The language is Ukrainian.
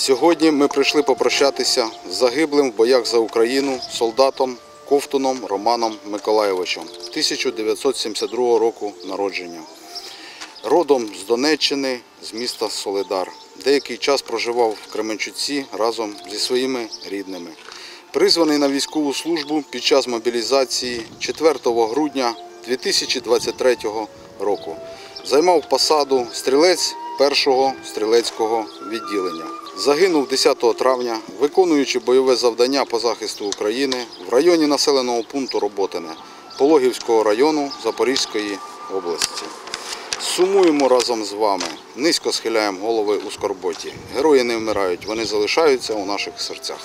Сьогодні ми прийшли попрощатися з загиблим в боях за Україну солдатом Ковтуном Романом Миколайовичем 1972 року народження. Родом з Донеччини, з міста Солидар. Деякий час проживав в Кременчуці разом зі своїми рідними. Призваний на військову службу під час мобілізації 4 грудня 2023 року. Займав посаду стрілець першого стрілецького відділення. Загинув 10 травня, виконуючи бойове завдання по захисту України в районі населеного пункту Роботине Пологівського району Запорізької області. Сумуємо разом з вами, низько схиляємо голови у скорботі. Герої не вмирають, вони залишаються у наших серцях.